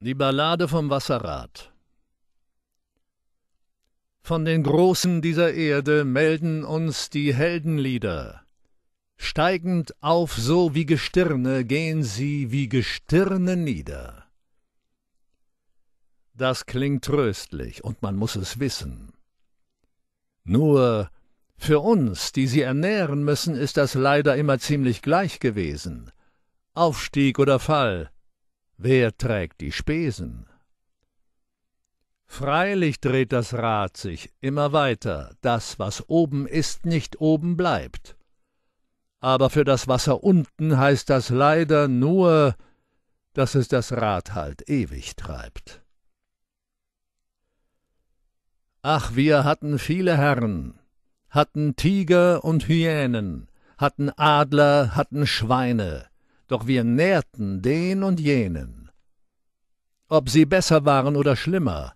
Die Ballade vom Wasserrad Von den Großen dieser Erde melden uns die Heldenlieder. Steigend auf so wie Gestirne gehen sie wie Gestirne nieder. Das klingt tröstlich, und man muss es wissen. Nur für uns, die sie ernähren müssen, ist das leider immer ziemlich gleich gewesen. Aufstieg oder Fall, Wer trägt die Spesen? Freilich dreht das Rad sich immer weiter, das, was oben ist, nicht oben bleibt. Aber für das Wasser unten heißt das leider nur, dass es das Rad halt ewig treibt. Ach, wir hatten viele Herren, hatten Tiger und Hyänen, hatten Adler, hatten Schweine, doch wir nährten den und jenen. Ob sie besser waren oder schlimmer,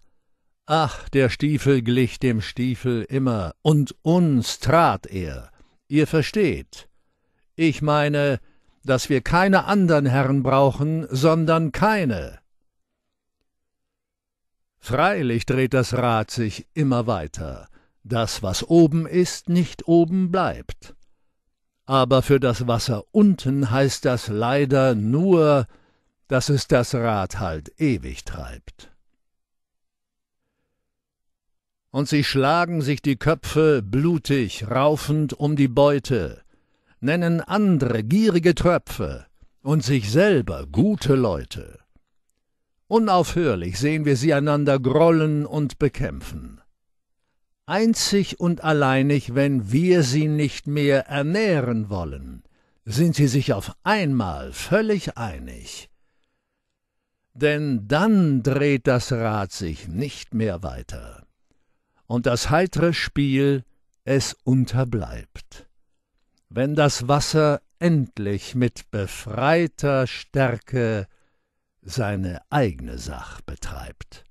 ach, der Stiefel glich dem Stiefel immer, und uns trat er, ihr versteht. Ich meine, dass wir keine andern Herren brauchen, sondern keine. Freilich dreht das Rad sich immer weiter, das, was oben ist, nicht oben bleibt aber für das Wasser unten heißt das leider nur, dass es das Rad halt ewig treibt. Und sie schlagen sich die Köpfe blutig, raufend um die Beute, nennen andere gierige Tröpfe und sich selber gute Leute. Unaufhörlich sehen wir sie einander grollen und bekämpfen einzig und alleinig, wenn wir sie nicht mehr ernähren wollen, sind sie sich auf einmal völlig einig. Denn dann dreht das Rad sich nicht mehr weiter, und das heitere Spiel es unterbleibt, wenn das Wasser endlich mit befreiter Stärke seine eigene Sach betreibt.